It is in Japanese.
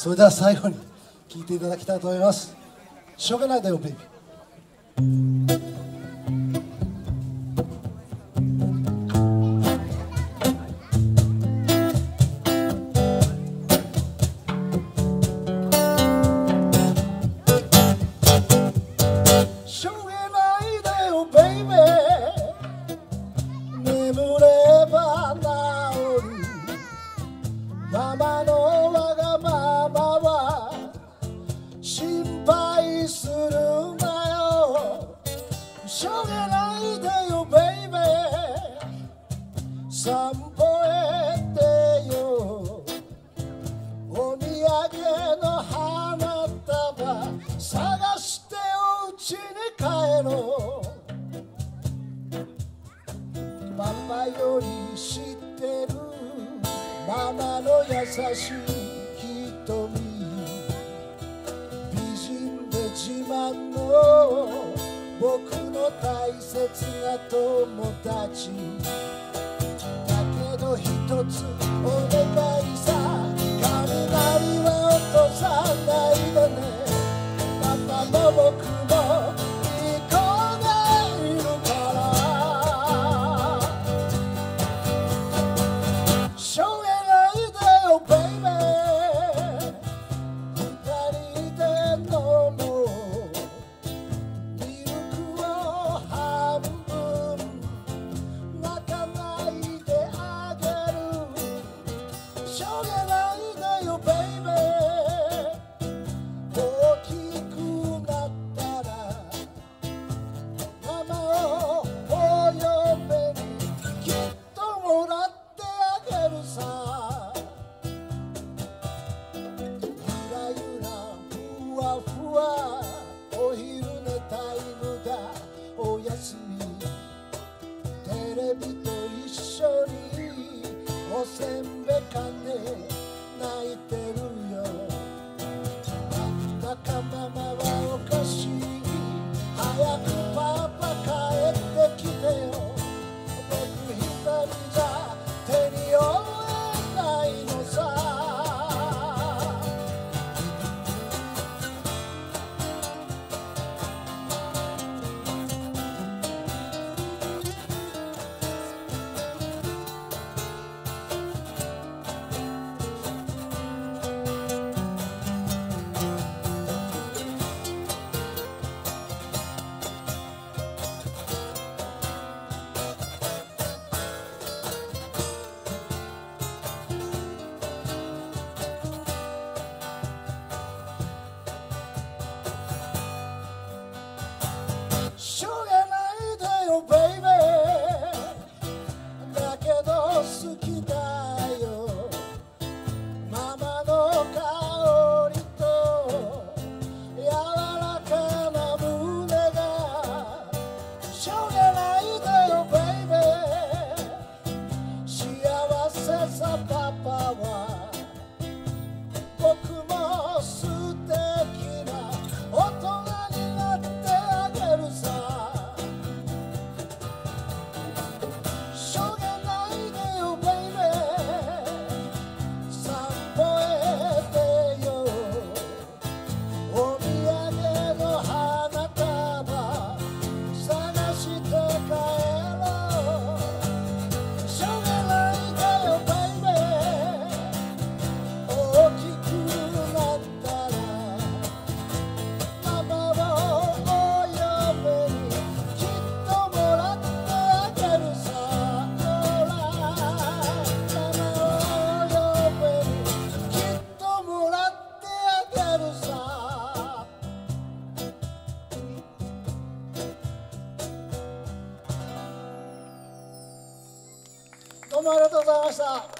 それでは最後に聴いていただきたいと思います。しょうがないだよ、ベイビー。前のパパより知ってるママの優しい瞳。美人で自慢の僕の大切な友達。だけど一つお願いさと一緒におせんべかね。Sure. どうもありがとうございました。